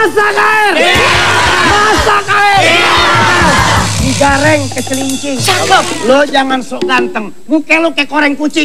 Masak air. Masak air. Digareng ke celincing. Cakep. Lo jangan sok ganteng. Muka lo kayak koreng kucing.